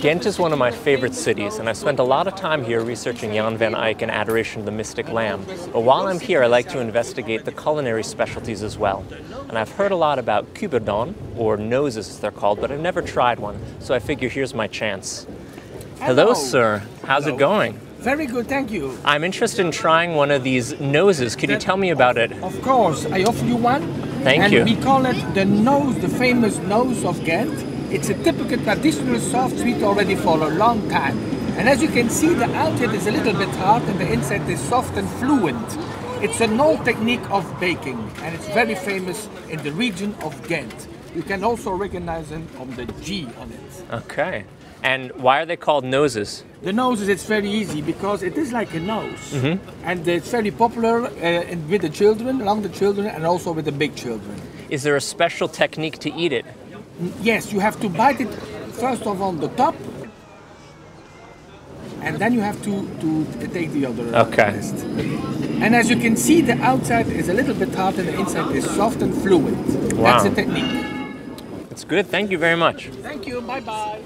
Ghent is one of my favorite cities, and I've spent a lot of time here researching Jan van Eyck and Adoration of the Mystic Lamb. But while I'm here, I like to investigate the culinary specialties as well. And I've heard a lot about cuberdon, or noses as they're called, but I've never tried one, so I figure here's my chance. Hello, Hello. sir. How's Hello. it going? Very good, thank you. I'm interested in trying one of these noses. Could you tell me about it? Of course, I offer you one. Thank and you. we call it the nose, the famous nose of Ghent. It's a typical traditional soft sweet already for a long time. And as you can see, the outside is a little bit hard and the inside is soft and fluent. It's an old technique of baking and it's very famous in the region of Ghent. You can also recognize it on the G on it. Okay. And why are they called noses? The noses, it's very easy because it is like a nose, Mm-hmm. and it's very popular uh, with the children, among the children, and also with the big children. Is there a special technique to eat it? Yes, you have to bite it first of all the top, and then you have to, to take the other okay. And as you can see, the outside is a little bit hard and the inside is soft and fluid. Wow. That's the technique. That's good. Thank you very much. Thank you. Bye bye.